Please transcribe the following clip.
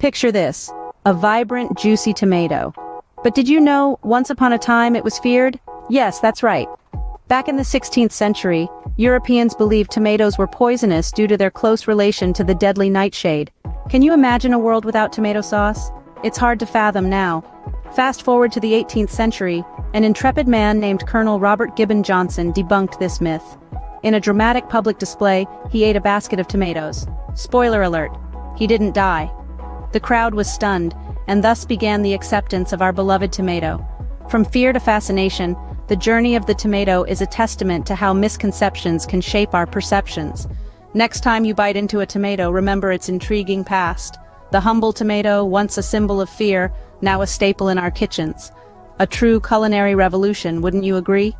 Picture this, a vibrant, juicy tomato. But did you know, once upon a time it was feared? Yes, that's right. Back in the 16th century, Europeans believed tomatoes were poisonous due to their close relation to the deadly nightshade. Can you imagine a world without tomato sauce? It's hard to fathom now. Fast forward to the 18th century, an intrepid man named Colonel Robert Gibbon Johnson debunked this myth. In a dramatic public display, he ate a basket of tomatoes. Spoiler alert, he didn't die. The crowd was stunned, and thus began the acceptance of our beloved tomato. From fear to fascination, the journey of the tomato is a testament to how misconceptions can shape our perceptions. Next time you bite into a tomato, remember its intriguing past. The humble tomato, once a symbol of fear, now a staple in our kitchens. A true culinary revolution, wouldn't you agree?